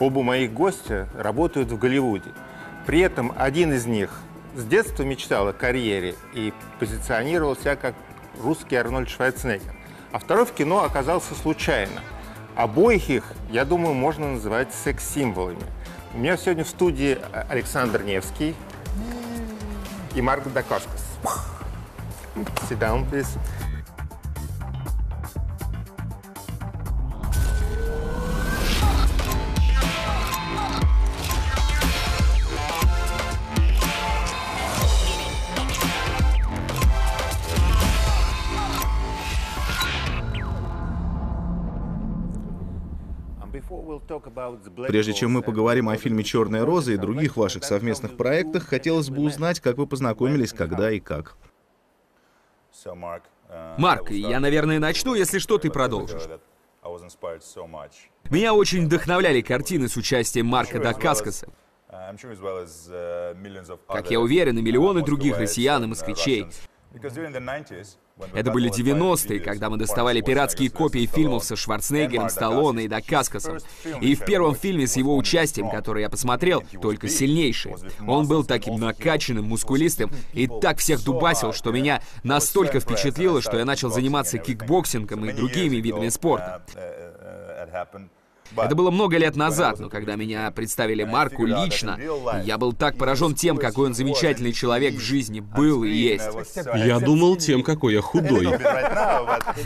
Оба моих гостя работают в Голливуде. При этом один из них с детства мечтал о карьере и позиционировал себя как русский Арнольд Шварценеггер. А второй в кино оказался случайно. Обоих их, я думаю, можно называть секс-символами. У меня сегодня в студии Александр Невский и Марк Дакоскас. Sit please. Прежде чем мы поговорим о фильме «Черная роза» и других ваших совместных проектах, хотелось бы узнать, как вы познакомились, когда и как. Марк, я, наверное, начну, если что, ты продолжишь. Меня очень вдохновляли картины с участием Марка Дакаскаса. Как я уверен, и миллионы других россиян и москвичей. Это были 90-е, когда мы доставали пиратские копии фильмов со Шварценеггером, Сталлоне и Дакаскасом. И в первом фильме с его участием, который я посмотрел, только сильнейший. Он был таким накачанным, мускулистым и так всех дубасил, что меня настолько впечатлило, что я начал заниматься кикбоксингом и другими видами спорта. Это было много лет назад, но когда меня представили Марку лично, я был так поражен тем, какой он замечательный человек в жизни был и есть. Я думал тем, какой я худой.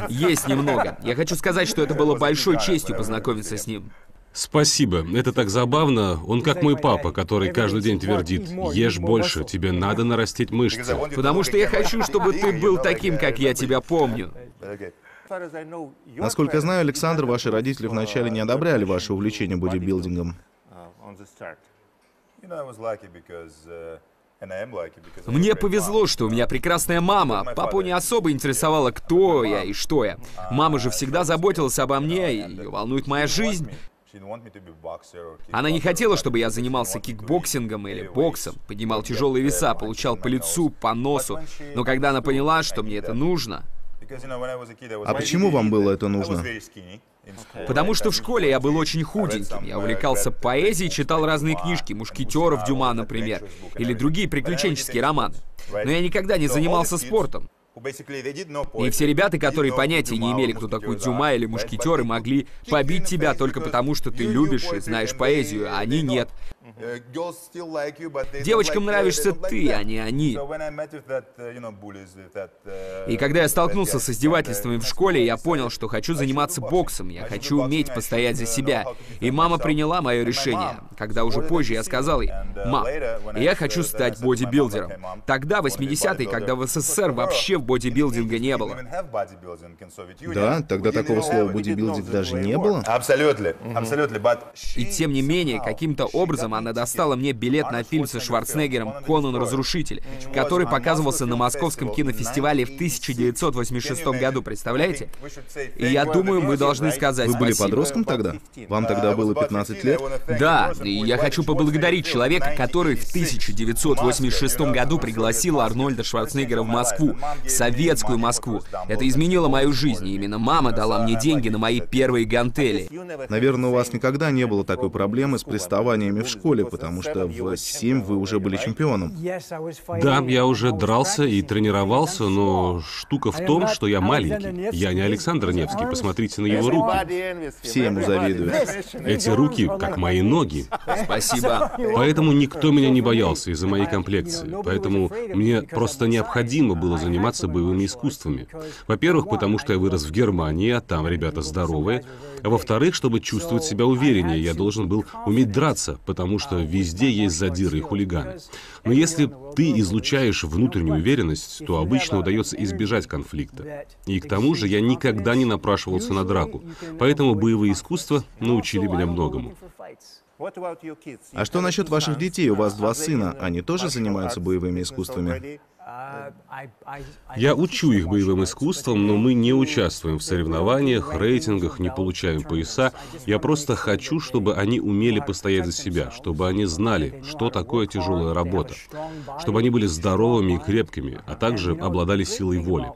Есть немного. Я хочу сказать, что это было большой честью познакомиться с ним. Спасибо, это так забавно. Он как мой папа, который каждый день твердит, ешь больше, тебе надо нарастить мышцы. Потому что я хочу, чтобы ты был таким, как я тебя помню. Насколько я знаю, Александр, ваши родители вначале не одобряли ваше увлечение бодибилдингом. Мне повезло, что у меня прекрасная мама. Папу не особо интересовало, кто я и что я. Мама же всегда заботилась обо мне, и ее волнует моя жизнь. Она не хотела, чтобы я занимался кикбоксингом или боксом, поднимал тяжелые веса, получал по лицу, по носу. Но когда она поняла, что мне это нужно, а почему вам было это нужно? Потому что в школе я был очень худеньким. Я увлекался поэзией, читал разные книжки, «Мушкетеров» Дюма, например, или другие приключенческие романы. Но я никогда не занимался спортом. И все ребята, которые понятия не имели, кто такой Дюма или мушкетеры, могли побить тебя только потому, что ты любишь и знаешь поэзию, а они нет. Э, Девочкам нравишься ты, а не они. Uh, uh, И когда я столкнулся с издевательствами в школе, я понял, что хочу заниматься боксом, я хочу уметь постоять за себя. И мама приняла мое решение. Когда уже позже я сказал ей, «Мам, я хочу стать бодибилдером». Тогда, в 80-е, когда в СССР вообще бодибилдинга не было. Да, тогда такого слова бодибилдинг даже не было? Абсолютно, абсолютно. И тем не менее, каким-то образом она достала мне билет на фильм со Шварценеггером «Конан Разрушитель», который показывался на Московском кинофестивале в 1986 году, представляете? И я думаю, мы должны сказать Вы были подростком тогда? Вам тогда было 15 лет? Да, и я хочу поблагодарить человека, который в 1986 году пригласил Арнольда Шварценеггера в Москву, в советскую Москву. Это изменило мою жизнь, и именно мама дала мне деньги на мои первые гантели. Наверное, у вас никогда не было такой проблемы с приставаниями в школе школе, потому что в 7 вы уже были чемпионом. Да, я уже дрался и тренировался, но штука в том, что я маленький. Я не Александр Невский, посмотрите на его руки. Все ему завидуют. Эти руки, как мои ноги. Спасибо. Поэтому никто меня не боялся из-за моей комплекции. Поэтому мне просто необходимо было заниматься боевыми искусствами. Во-первых, потому что я вырос в Германии, а там ребята здоровые. Во-вторых, чтобы чувствовать себя увереннее, я должен был уметь драться, потому что везде есть задиры и хулиганы. Но если ты излучаешь внутреннюю уверенность, то обычно удается избежать конфликта. И к тому же я никогда не напрашивался на драку, поэтому боевые искусства научили меня многому. А что насчет ваших детей? У вас два сына. Они тоже занимаются боевыми искусствами? Я учу их боевым искусствам, но мы не участвуем в соревнованиях, рейтингах, не получаем пояса. Я просто хочу, чтобы они умели постоять за себя, чтобы они знали, что такое тяжелая работа, чтобы они были здоровыми и крепкими, а также обладали силой воли.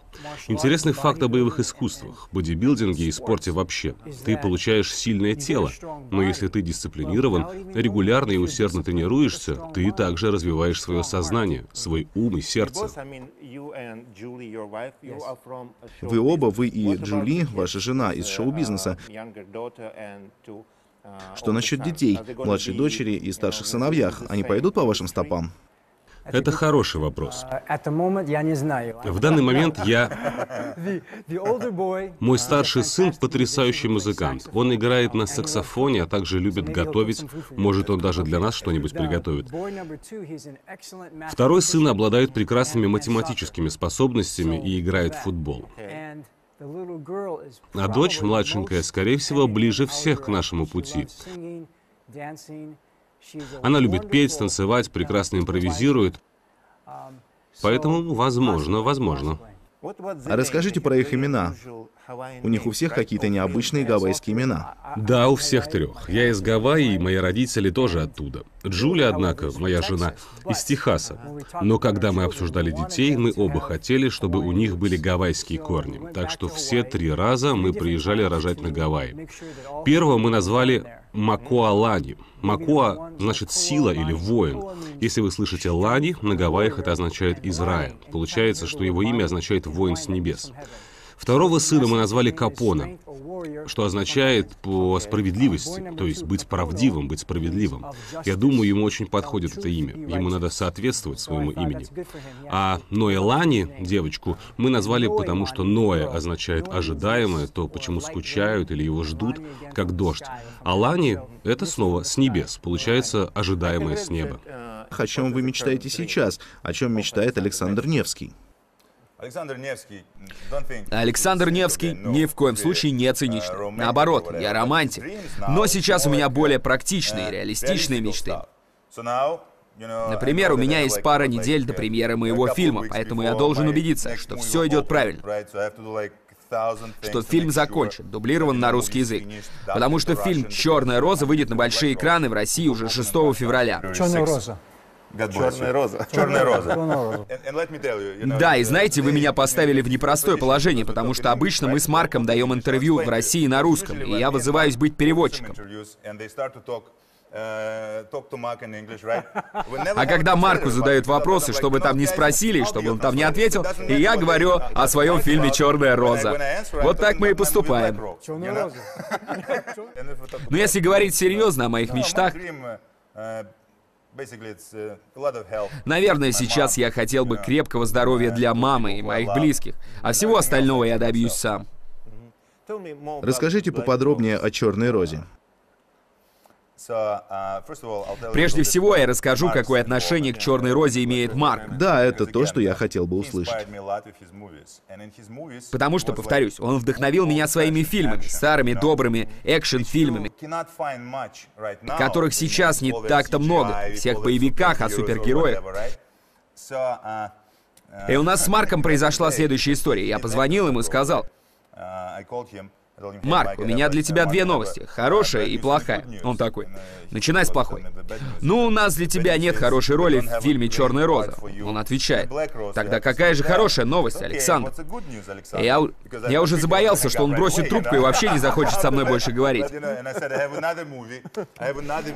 Интересный факт о боевых искусствах, бодибилдинге и спорте вообще. Ты получаешь сильное тело, но если ты дисциплинирован, регулярно и усердно тренируешься, ты также развиваешь свое сознание, свой ум и сердце. Вы оба, вы и Джули, ваша жена, из шоу-бизнеса. Что насчет детей, младшей дочери и старших сыновьях? Они пойдут по вашим стопам? Это хороший вопрос. знаю. В данный момент я... Мой старший сын потрясающий музыкант. Он играет на саксофоне, а также любит готовить. Может, он даже для нас что-нибудь приготовит. Второй сын обладает прекрасными математическими способностями и играет в футбол. А дочь, младшенькая, скорее всего, ближе всех к нашему пути. Она любит петь, танцевать, прекрасно импровизирует. Поэтому, возможно, возможно. А расскажите про их имена. У них у всех какие-то необычные гавайские имена. Да, у всех трех. Я из Гавайи, и мои родители тоже оттуда. Джулия, однако, моя жена, из Техаса. Но когда мы обсуждали детей, мы оба хотели, чтобы у них были гавайские корни. Так что все три раза мы приезжали рожать на Гавайи. Первого мы назвали Макоа Лани. Макоа значит сила или воин. Если вы слышите Лани, на Гавайях это означает из рая. Получается, что его имя означает воин с небес. Второго сына мы назвали Капона, что означает по справедливости, то есть быть правдивым, быть справедливым. Я думаю, ему очень подходит это имя. Ему надо соответствовать своему имени. А Ноэлани, девочку, мы назвали, потому что Ноэ означает ожидаемое, то, почему скучают или его ждут, как дождь. А Лани — это снова с небес, получается ожидаемое с неба. О чем вы мечтаете сейчас? О чем мечтает Александр Невский? Александр Невский ни в коем случае не циничный. Наоборот, я романтик. Но сейчас у меня более практичные, реалистичные мечты. Например, у меня есть пара недель до премьеры моего фильма, поэтому я должен убедиться, что все идет правильно что фильм закончен, дублирован на русский язык. Потому что фильм «Черная роза» выйдет на большие экраны в России уже 6 февраля. «Черная роза». Черная роза. Черная роза. Да, и знаете, вы меня поставили в непростое положение, потому что обычно мы с Марком даем интервью в России на русском, и я вызываюсь быть переводчиком. А когда Марку задают вопросы, чтобы там не спросили, чтобы он там не ответил, и я говорю о своем фильме «Черная роза». Вот так мы и поступаем. Но если говорить серьезно о моих мечтах, Наверное, сейчас я хотел бы крепкого здоровья для мамы и моих близких, а всего остального я добьюсь сам. Расскажите поподробнее о черной розе. Uh, Прежде всего, я расскажу, какое отношение к «Черной розе» имеет Марк. Да, это то, что я хотел бы услышать. Потому что, повторюсь, он вдохновил меня своими фильмами, старыми добрыми экшен-фильмами, которых сейчас не так-то много, всех боевиках о супергероях. Uh, и у нас с Марком произошла следующая история. Я позвонил ему и сказал, Марк, у меня для тебя две новости, хорошая и плохая. Он такой, начинай с плохой. Ну, у нас для тебя нет хорошей роли в фильме «Черная роза». Он отвечает, тогда какая же хорошая новость, Александр? Я, я уже забоялся, что он бросит трубку и вообще не захочет со мной больше говорить.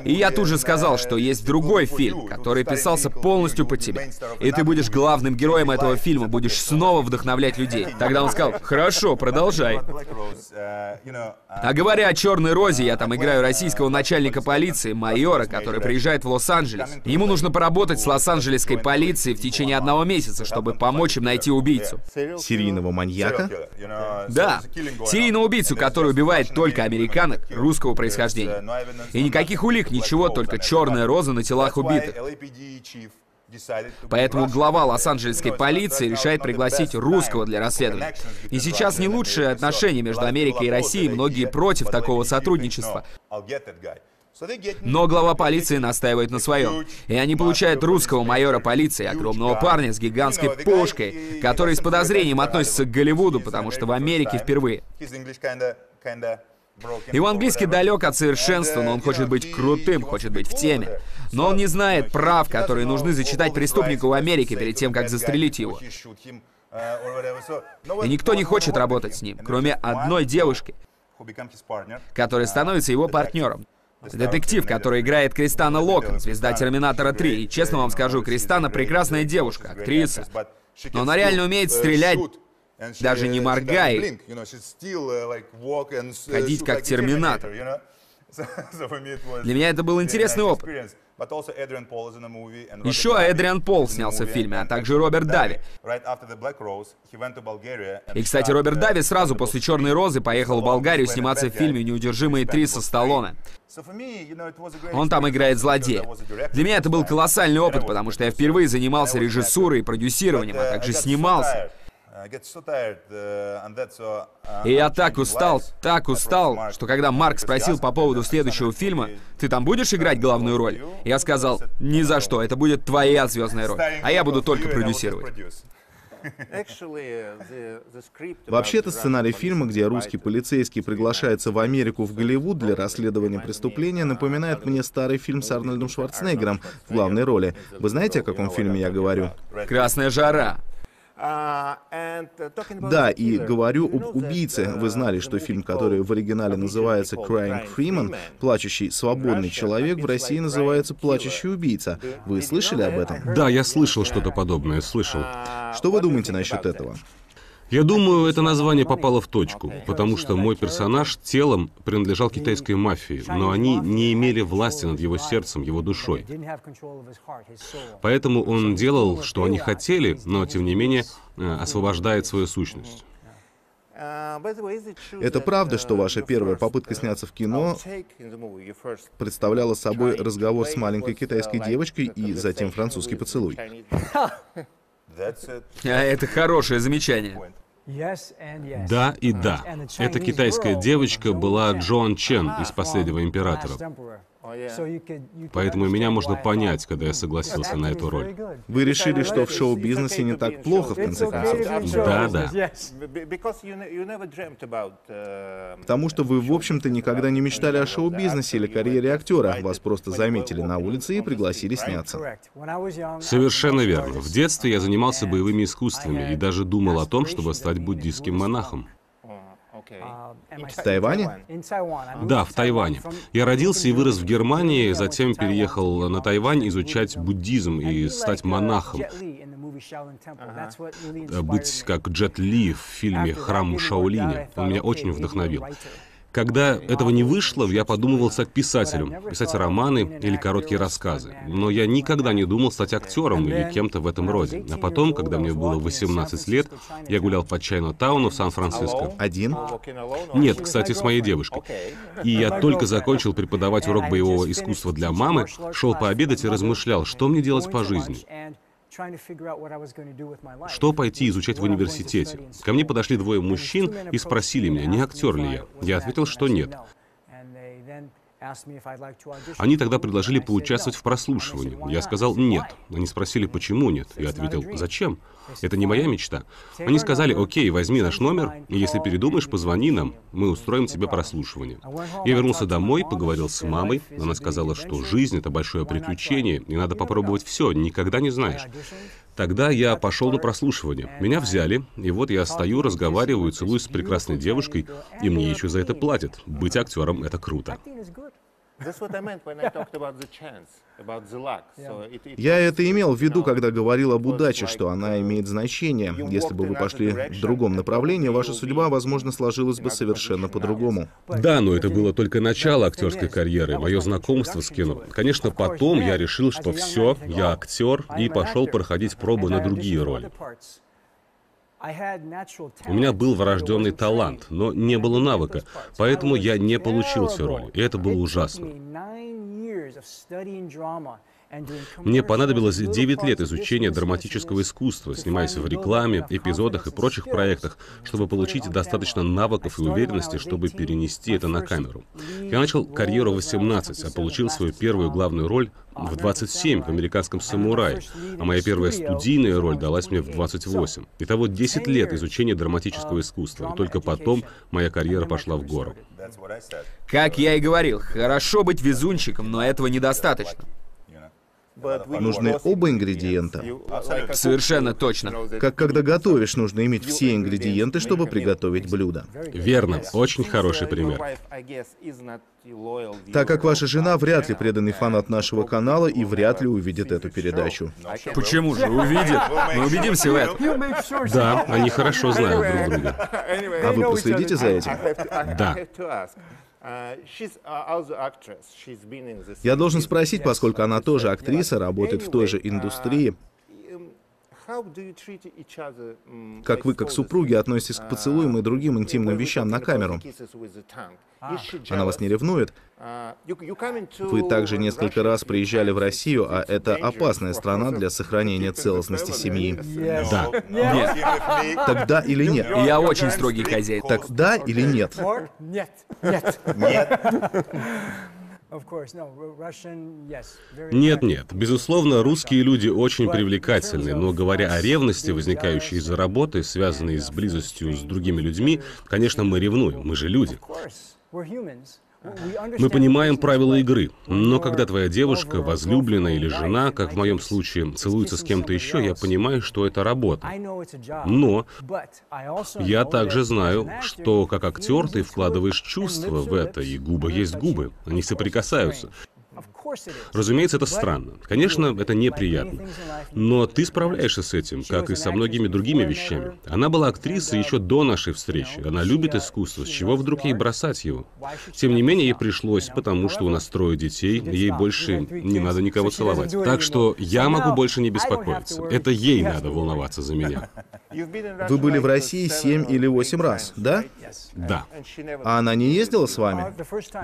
И я тут же сказал, что есть другой фильм, который писался полностью под тебя. И ты будешь главным героем этого фильма, будешь снова вдохновлять людей. Тогда он сказал, хорошо, продолжай. А говоря о Черной Розе, я там играю российского начальника полиции, майора, который приезжает в Лос-Анджелес. Ему нужно поработать с лос-анджелесской полицией в течение одного месяца, чтобы помочь им найти убийцу. Серийного маньяка? Да, серийного убийцу, который убивает только американок русского происхождения. И никаких улик, ничего, только черная роза на телах убитых. Поэтому глава Лос-Анджелесской полиции решает пригласить русского для расследования. И сейчас не лучшие отношения между Америкой и Россией, многие против такого сотрудничества. Но глава полиции настаивает на своем. И они получают русского майора полиции, огромного парня с гигантской пушкой, который с подозрением относится к Голливуду, потому что в Америке впервые. Его английский далек от совершенства, но он хочет быть крутым, хочет быть в теме. Но он не знает прав, которые нужны зачитать преступнику в Америке перед тем, как застрелить его. И никто не хочет работать с ним, кроме одной девушки, которая становится его партнером. Детектив, который играет Кристана Локон, звезда Терминатора 3. И честно вам скажу, Кристана прекрасная девушка, актриса. Но она реально умеет стрелять, даже не моргая, ходить как Терминатор. Для меня это был интересный опыт. Еще Эдриан Пол снялся в фильме, а также Роберт Дави. И, кстати, Роберт Дави сразу после «Черной розы» поехал в Болгарию сниматься в фильме «Неудержимые три» со Сталлоне. Он там играет злодея. Для меня это был колоссальный опыт, потому что я впервые занимался режиссурой и продюсированием, а также снимался. И я так устал, так устал, что когда Марк спросил по поводу следующего фильма, «Ты там будешь играть главную роль?» Я сказал, «Ни за что, это будет твоя звездная роль, а я буду только продюсировать». Вообще-то сценарий фильма, где русский полицейский приглашается в Америку в Голливуд для расследования преступления, напоминает мне старый фильм с Арнольдом Шварценеггером в главной роли. Вы знаете, о каком фильме я говорю? «Красная жара». Uh, да, и говорю об убийце. Вы знали, что фильм, который в оригинале называется «Crying Freeman», «Плачущий свободный человек», в России называется «Плачущий убийца». Вы слышали об этом? Да, я слышал что-то подобное, слышал. Что вы думаете насчет этого? Я думаю, это название попало в точку, потому что мой персонаж телом принадлежал китайской мафии, но они не имели власти над его сердцем, его душой. Поэтому он делал, что они хотели, но, тем не менее, э, освобождает свою сущность. Это правда, что ваша первая попытка сняться в кино представляла собой разговор с маленькой китайской девочкой и затем французский поцелуй? А это хорошее замечание. Да и да. Эта китайская девочка была Джоан Чен из «Последнего императора». Поэтому меня можно понять, когда я согласился на эту роль. Вы решили, что в шоу-бизнесе не так плохо, в конце концов? Да, да. Потому что вы, в общем-то, никогда не мечтали о шоу-бизнесе или карьере актера. Вас просто заметили на улице и пригласили сняться. Совершенно верно. В детстве я занимался боевыми искусствами и даже думал о том, чтобы стать буддийским монахом. В Тайване? Да, в Тайване. Я родился и вырос в Германии, затем переехал на Тайвань изучать буддизм и стать монахом. Быть как Джет Ли в фильме «Храм Шаолиня». Он меня очень вдохновил. Когда этого не вышло, я подумывал стать писателем, писать романы или короткие рассказы. Но я никогда не думал стать актером или кем-то в этом роде. А потом, когда мне было 18 лет, я гулял по Чайна-тауну в Сан-Франциско. Один? Нет, кстати, с моей девушкой. И я только закончил преподавать урок боевого искусства для мамы, шел пообедать и размышлял, что мне делать по жизни. Что пойти изучать в университете? Ко мне подошли двое мужчин и спросили меня, не актер ли я. Я ответил, что нет. Они тогда предложили поучаствовать в прослушивании. Я сказал «нет». Они спросили, почему нет. Я ответил «зачем? Это не моя мечта». Они сказали «окей, возьми наш номер, и если передумаешь, позвони нам, мы устроим тебе прослушивание». Я вернулся домой, поговорил с мамой. Она сказала, что жизнь — это большое приключение, и надо попробовать все, никогда не знаешь. Тогда я пошел на прослушивание. Меня взяли, и вот я стою, разговариваю, целуюсь с прекрасной девушкой, и мне еще за это платят. Быть актером — это круто. Я это имел в виду, когда говорил об удаче, что она имеет значение. Если бы вы пошли в другом направлении, ваша судьба, возможно, сложилась бы совершенно по-другому. Да, но это было только начало актерской карьеры, мое знакомство с кино. Конечно, потом я решил, что все, я актер, и пошел проходить пробы на другие роли. У меня был врожденный талант, но не было навыка, поэтому я не получил всю роль, и это было ужасно. Мне понадобилось 9 лет изучения драматического искусства, снимаясь в рекламе, эпизодах и прочих проектах, чтобы получить достаточно навыков и уверенности, чтобы перенести это на камеру. Я начал карьеру в 18, а получил свою первую главную роль в 27 в «Американском самурае», а моя первая студийная роль далась мне в 28. Итого 10 лет изучения драматического искусства, и только потом моя карьера пошла в гору. Как я и говорил, хорошо быть везунчиком, но этого недостаточно. Нужны оба ингредиента. Совершенно точно. Как когда готовишь, нужно иметь все ингредиенты, чтобы приготовить блюдо. Верно, очень хороший пример. Так как ваша жена вряд ли преданный фанат нашего канала и вряд ли увидит эту передачу. Почему же? Увидит. Мы убедимся в этом. Да, они хорошо знают друг друга. А вы последите за этим? Да. Я должен спросить, поскольку она тоже актриса, работает в той же индустрии. Как вы, как супруги, относитесь к поцелуям и другим интимным вещам на камеру? Она вас не ревнует? Вы также несколько раз приезжали в Россию, а это опасная страна для сохранения целостности семьи. Да. Нет. Так да или нет? Я очень строгий хозяин. Так да или нет? Нет. Нет. Нет. Нет, нет. Безусловно, русские люди очень привлекательны, но говоря о ревности, возникающей из-за работы, связанной с близостью с другими людьми, конечно, мы ревнуем, мы же люди. Мы понимаем правила игры, но когда твоя девушка, возлюбленная или жена, как в моем случае, целуется с кем-то еще, я понимаю, что это работа. Но я также знаю, что как актер ты вкладываешь чувства в это, и губы есть губы, они соприкасаются. Разумеется, это странно. Конечно, это неприятно. Но ты справляешься с этим, как и со многими другими вещами. Она была актрисой еще до нашей встречи. Она любит искусство. С чего вдруг ей бросать его? Тем не менее, ей пришлось, потому что у нас трое детей, ей больше не надо никого целовать. Так что я могу больше не беспокоиться. Это ей надо волноваться за меня. Вы были в России семь или восемь раз, да? Да. А она не ездила с вами?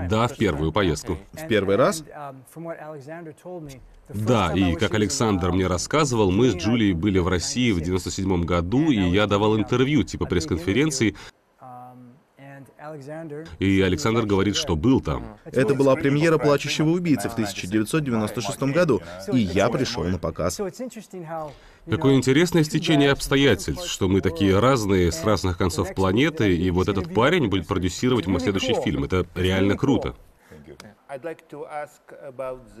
Да, в первую поездку. В первый раз? Да, и как Александр мне рассказывал, мы с Джулией были в России в 97 году, и я давал интервью, типа пресс-конференции, и Александр говорит, что был там. Это была премьера «Плачущего убийцы» в 1996 году, и я пришел на показ. Какое интересное стечение обстоятельств, что мы такие разные, с разных концов планеты, и вот этот парень будет продюсировать мой следующий фильм. Это реально круто.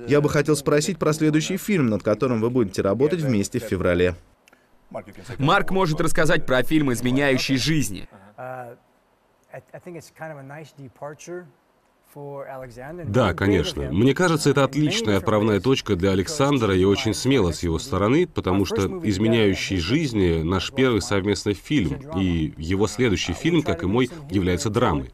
Я бы хотел спросить про следующий фильм, над которым вы будете работать вместе в феврале. Марк может рассказать про фильм «Изменяющий жизни». Да, конечно. Мне кажется, это отличная отправная точка для Александра и очень смело с его стороны, потому что «Изменяющий жизни» — наш первый совместный фильм, и его следующий фильм, как и мой, является драмой.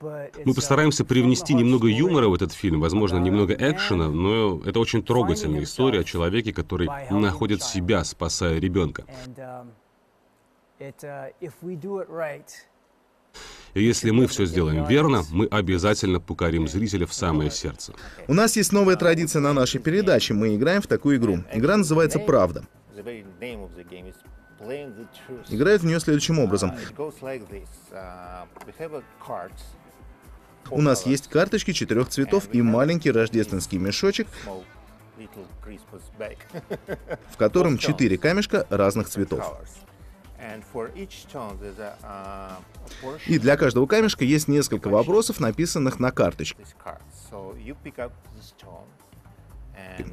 Мы постараемся привнести немного юмора в этот фильм, возможно, немного экшена, но это очень трогательная история о человеке, который находит себя, спасая ребенка. И если мы все сделаем верно, мы обязательно покорим зрителя в самое сердце. У нас есть новая традиция на нашей передаче. Мы играем в такую игру. Игра называется «Правда». Играет в нее следующим образом. У нас есть карточки четырех цветов и маленький рождественский мешочек, в котором четыре камешка разных цветов. И для каждого камешка есть несколько вопросов, написанных на карточке.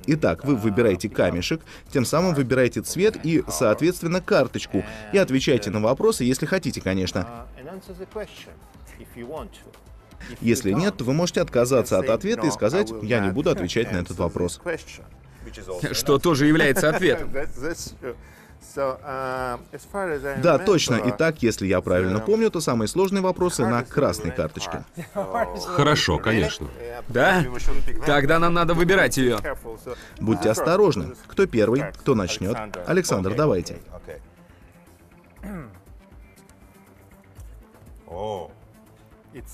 Итак, вы выбираете камешек, тем самым выбираете цвет и, соответственно, карточку, и отвечаете на вопросы, если хотите, конечно. Если нет, то вы можете отказаться от ответа и сказать «я не буду отвечать на этот вопрос». Что тоже является ответом. Да, точно. Итак, если я правильно помню, то самые сложные вопросы на красной карточке. Хорошо, конечно. Да? Тогда нам надо выбирать ее. Будьте осторожны. Кто первый? Кто начнет? Александр, давайте.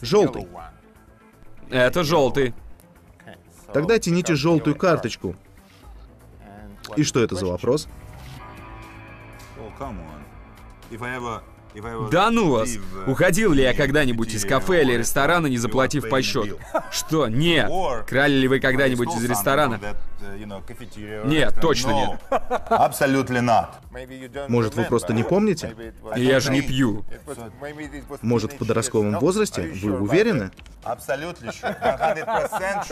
Желтый. Это желтый. Тогда тяните желтую карточку. И что это за вопрос? Да ну вас! Уходил ли я когда-нибудь из кафе или ресторана, не заплатив по счету? Что? Нет. Крали ли вы когда-нибудь из ресторана? Нет, точно нет. Абсолютно нет. Может, вы просто не помните? Я же не пью. Может, в подростковом возрасте? Вы уверены?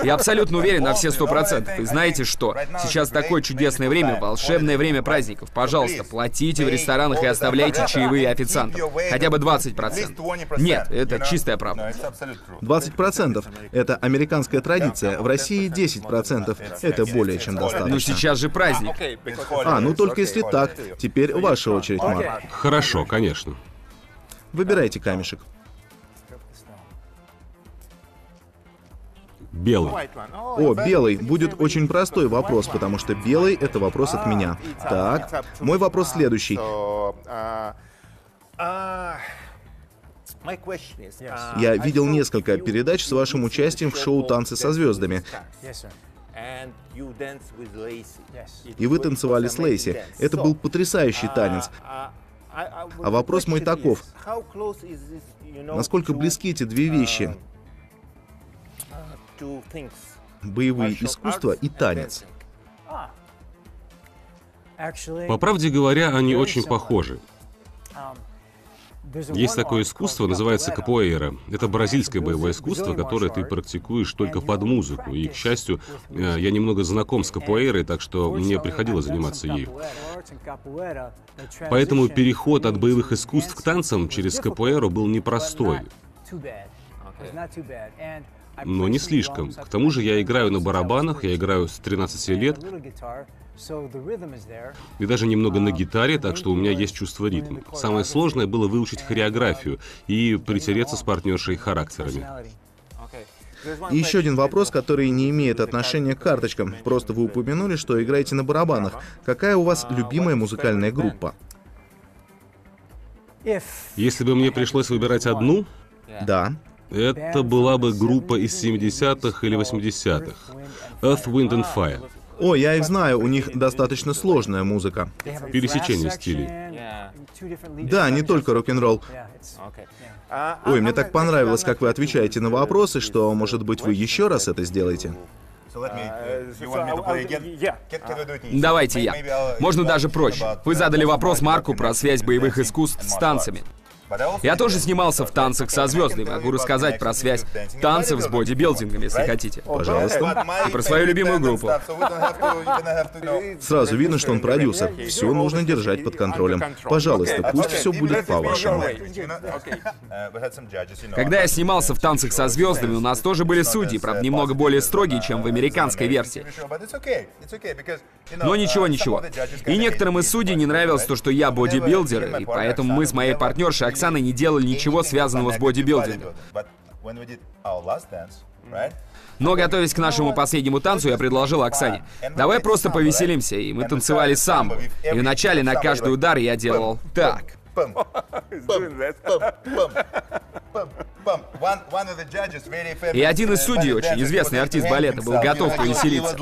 Я абсолютно уверен на все сто процентов. И знаете что? Сейчас такое чудесное время, волшебное время праздников. Пожалуйста, платите в ресторанах и оставляйте чаевые официантам. Хотя бы 20%. Нет, это чистая правда. 20% — это американская традиция. В России 10%. Это более чем достаточно. Ну сейчас же праздник. А, ну только если так. Теперь ваша очередь, Марк. Хорошо, конечно. Выбирайте камешек. Белый. О, белый. Будет очень простой вопрос, потому что белый — это вопрос от меня. Так, мой вопрос следующий. Я видел несколько передач с вашим участием в шоу «Танцы со звездами». И вы танцевали с Лейси. Это был потрясающий танец. А вопрос мой таков. Насколько близки эти две вещи? Боевые искусства и танец. По правде говоря, они очень похожи. Есть такое искусство, называется капуэйра. Это бразильское боевое искусство, которое ты практикуешь только под музыку. И, к счастью, э, я немного знаком с капуэйрой, так что мне приходилось заниматься ею. Поэтому переход от боевых искусств к танцам через капуэру был непростой. Но не слишком. К тому же я играю на барабанах, я играю с 13 лет, и даже немного на гитаре, так что у меня есть чувство ритма. Самое сложное было выучить хореографию и притереться с партнершей характерами. И еще один вопрос, который не имеет отношения к карточкам. Просто вы упомянули, что играете на барабанах. Какая у вас любимая музыкальная группа? Если бы мне пришлось выбирать одну, Да. это была бы группа из 70-х или 80-х. Earth, Wind and Fire. О, я их знаю, у них достаточно сложная музыка. Пересечение стилей. Да, не только рок-н-ролл. Ой, мне так понравилось, как вы отвечаете на вопросы, что, может быть, вы еще раз это сделаете? Давайте я. Можно даже проще. Вы задали вопрос Марку про связь боевых искусств с танцами. Я тоже снимался в танцах со звездами. Могу рассказать про связь танцев с бодибилдингом, если хотите. Пожалуйста. И про свою любимую группу. Сразу видно, что он продюсер. Все нужно держать под контролем. Пожалуйста, пусть все будет по-вашему. Когда я снимался в танцах со звездами, у нас тоже были судьи, правда, немного более строгие, чем в американской версии. Но ничего, ничего. И некоторым из судей не нравилось то, что я бодибилдер, и поэтому мы с моей партнершей Оксаной не делали ничего связанного с бодибилдингом. Но, готовясь к нашему последнему танцу, я предложил Оксане, давай просто повеселимся, и мы танцевали самбо. И вначале на каждый удар я делал так. И один из судей, очень известный артист балета, был готов повеселиться.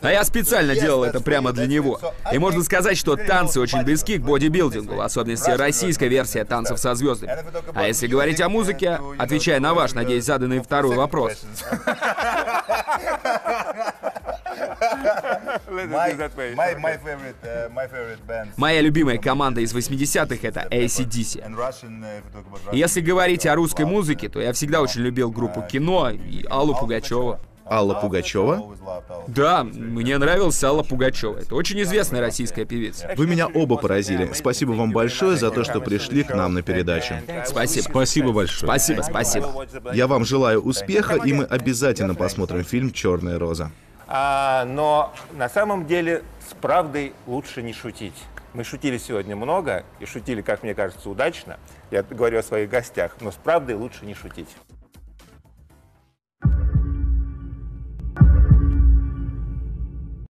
А я специально делал это прямо для него. И можно сказать, что танцы очень близки к бодибилдингу, в особенности российская версия танцев со звездами. А если говорить о музыке, отвечая на ваш, надеюсь, заданный второй вопрос. Моя любимая команда из 80-х — это ACDC. Если говорить о русской музыке, то я всегда очень любил группу «Кино» и Аллу Пугачева. Алла Пугачева? Да, мне нравилась Алла Пугачева. Это очень известная российская певица. Вы меня оба поразили. Спасибо вам большое за то, что пришли к нам на передачу. Спасибо. Спасибо большое. Спасибо, спасибо. Я вам желаю успеха, и мы обязательно посмотрим фильм «Черная роза». А, но на самом деле с правдой лучше не шутить. Мы шутили сегодня много и шутили, как мне кажется, удачно. Я говорю о своих гостях, но с правдой лучше не шутить.